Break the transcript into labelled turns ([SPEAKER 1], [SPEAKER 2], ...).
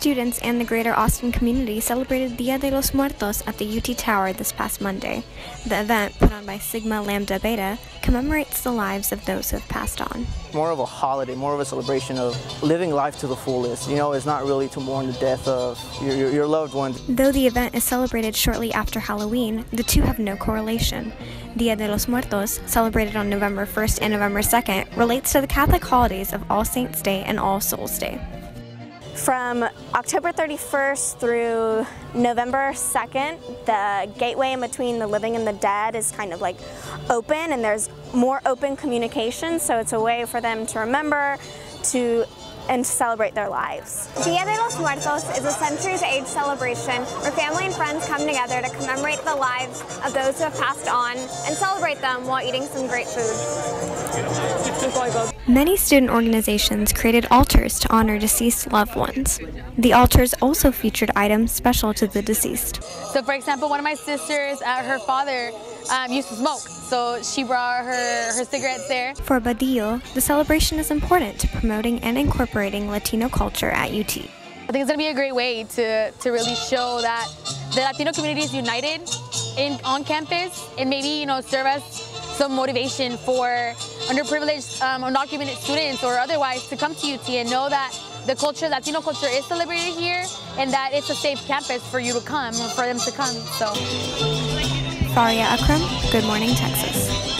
[SPEAKER 1] students and the greater Austin community celebrated Dia de los Muertos at the UT Tower this past Monday. The event, put on by Sigma Lambda Beta, commemorates the lives of those who have passed on.
[SPEAKER 2] More of a holiday, more of a celebration of living life to the fullest. You know, it's not really to mourn the death of your, your, your loved ones.
[SPEAKER 1] Though the event is celebrated shortly after Halloween, the two have no correlation. Dia de los Muertos, celebrated on November 1st and November 2nd, relates to the Catholic holidays of All Saints' Day and All Souls' Day.
[SPEAKER 3] From October 31st through November 2nd, the gateway in between the living and the dead is kind of like open and there's more open communication, so it's a way for them to remember, to and to celebrate their lives.
[SPEAKER 4] Dia de los Muertos is a centuries-age celebration where family and friends come together to commemorate the lives of those who have passed on and celebrate them while eating some great food.
[SPEAKER 1] Many student organizations created altars to honor deceased loved ones. The altars also featured items special to the deceased.
[SPEAKER 5] So for example, one of my sisters, uh, her father um, used to smoke, so she brought her, her cigarettes there.
[SPEAKER 1] For Badillo, the celebration is important to promoting and incorporating Latino culture at UT.
[SPEAKER 5] I think it's going to be a great way to, to really show that the Latino community is united in, on campus and maybe, you know, serve as some motivation for underprivileged, um, undocumented students or otherwise to come to UT and know that the culture, Latino culture is celebrated here and that it's a safe campus for you to come, for them to come. So.
[SPEAKER 1] Faria Akram, Good Morning Texas.